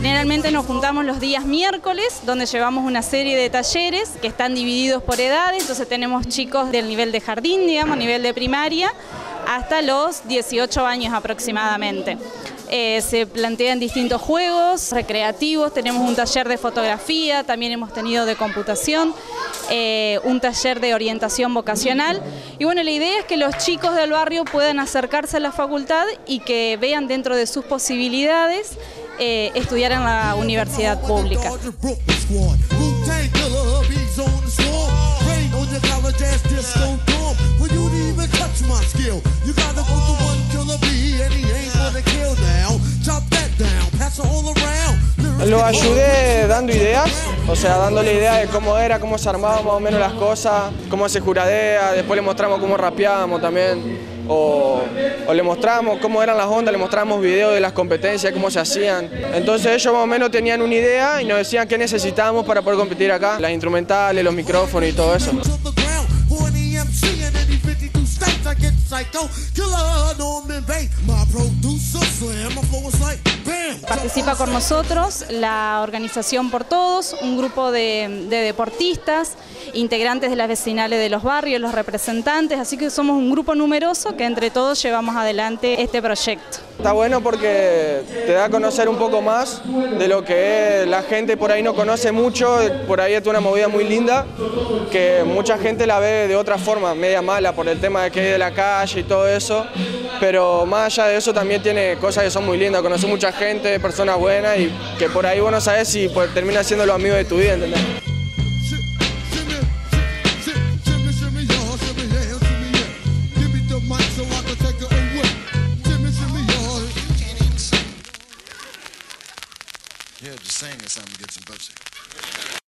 Generalmente nos juntamos los días miércoles, donde llevamos una serie de talleres que están divididos por edades, entonces tenemos chicos del nivel de jardín, digamos, nivel de primaria, hasta los 18 años aproximadamente. Eh, se plantean distintos juegos recreativos, tenemos un taller de fotografía, también hemos tenido de computación, eh, un taller de orientación vocacional. Y bueno, la idea es que los chicos del barrio puedan acercarse a la facultad y que vean dentro de sus posibilidades eh, estudiar en la universidad pública. Lo ayudé dando ideas, o sea, dándole idea de cómo era, cómo se armaban más o menos las cosas, cómo se juradea, después le mostramos cómo rapeábamos también, o, le mostramos cómo eran las ondas, le mostramos videos de las competencias, cómo se hacían. Entonces ellos más o menos tenían una idea y nos decían qué necesitábamos para poder competir acá, las instrumentales, los micrófonos y todo eso. Participa con nosotros la organización Por Todos, un grupo de, deportistas, integrantes de las vecinales de los barrios, los representantes, así que somos un grupo numeroso que entre todos llevamos adelante este proyecto. Está bueno porque te da a conocer un poco más de lo que la gente por ahí no conoce mucho, por ahí es una movida muy linda, que mucha gente la ve de otra forma, media mala, por el tema de que es de la calle y todo eso, pero más allá de eso también tiene cosas que son muy lindas, conocer mucha gente, personas buenas y que por ahí vos no sabes si pues, termina siendo los amigos de tu vida, ¿entendés? Yeah, just saying that something get some pussy.